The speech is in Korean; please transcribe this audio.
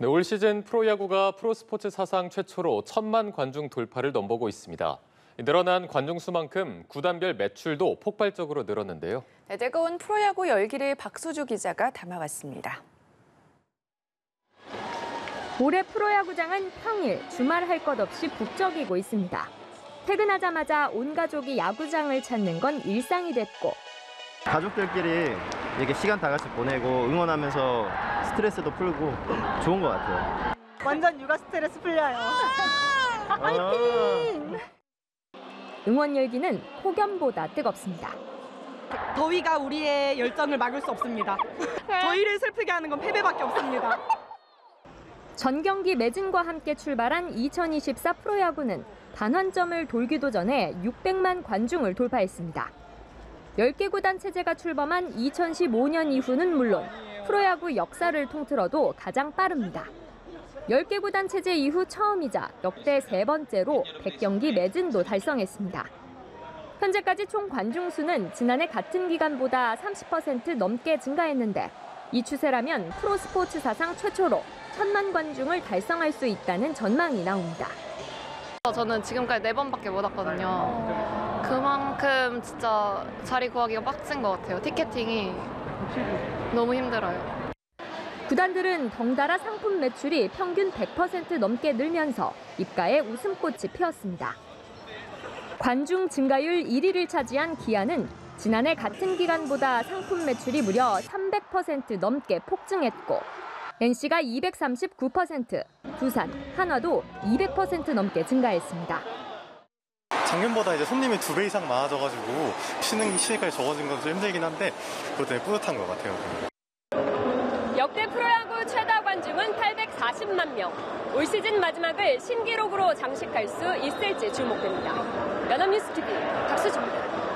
네, 올 시즌 프로야구가 프로스포츠 사상 최초로 천만 관중 돌파를 넘보고 있습니다. 늘어난 관중 수만큼 구단별 매출도 폭발적으로 늘었는데요. 네, 뜨거운 프로야구 열기를 박수주 기자가 담아왔습니다. 올해 프로야구장은 평일, 주말 할 것 없이 북적이고 있습니다. 퇴근하자마자 온 가족이 야구장을 찾는 건 일상이 됐고 가족들끼리 이렇게 시간 다 같이 보내고 응원하면서 스트레스도 풀고 좋은 것 같아요. 완전 육아 스트레스 풀려요. 화이팅! 응원 열기는 폭염보다 뜨겁습니다. 더위가 우리의 열정을 막을 수 없습니다. 저희를 슬프게 하는 건 패배밖에 없습니다. 전 경기 매진과 함께 출발한 2024 프로야구는 반환점을 돌기도 전에 600만 관중을 돌파했습니다. 10개 구단 체제가 출범한 2015년 이후는 물론 프로야구 역사를 통틀어도 가장 빠릅니다. 10개 구단 체제 이후 처음이자 역대 세 번째로 100경기 매진도 달성했습니다. 현재까지 총 관중 수는 지난해 같은 기간보다 30% 넘게 증가했는데 이 추세라면 프로 스포츠 사상 최초로 천만 관중을 달성할 수 있다는 전망이 나옵니다. 저는 지금까지 네 번밖에 못 왔거든요. 그만큼 진짜 자리 구하기가 빡센 것 같아요. 티켓팅이 너무 힘들어요. 구단들은 덩달아 상품 매출이 평균 100% 넘게 늘면서 입가에 웃음꽃이 피었습니다. 관중 증가율 1위를 차지한 기아는 지난해 같은 기간보다 상품 매출이 무려 300% 넘게 폭증했고 NC가 239%, 두산, 한화도 200% 넘게 증가했습니다. 작년보다 이제 손님이 두 배 이상 많아져가지고 쉬는 시간이 적어진 건 좀 힘들긴 한데 그것 때문에 뿌듯한 것 같아요. 역대 프로야구 최다 관중은 840만 명. 올 시즌 마지막을 신기록으로 장식할 수 있을지 주목됩니다. 연합뉴스 TV 박수주입니다.